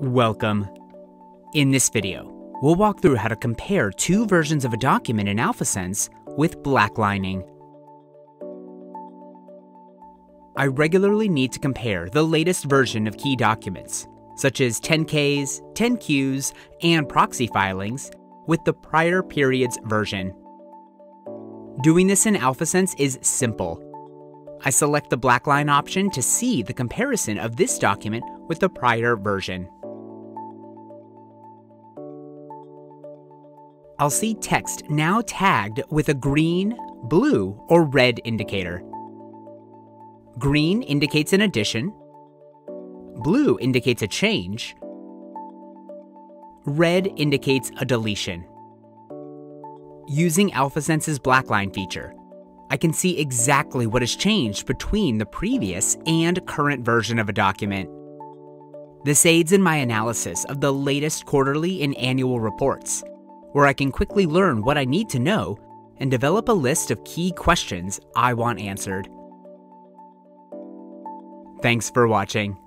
Welcome. In this video, we'll walk through how to compare two versions of a document in AlphaSense with blacklining. I regularly need to compare the latest version of key documents, such as 10Ks, 10Qs, and proxy filings, with the prior period's version. Doing this in AlphaSense is simple. I select the blackline option to see the comparison of this document with the prior version. I'll see text now tagged with a green, blue, or red indicator. Green indicates an addition, blue indicates a change, red indicates a deletion. Using AlphaSense's Blackline feature, I can see exactly what has changed between the previous and current version of a document. This aids in my analysis of the latest quarterly and annual reports where I can quickly learn what I need to know and develop a list of key questions I want answered. Thanks for watching.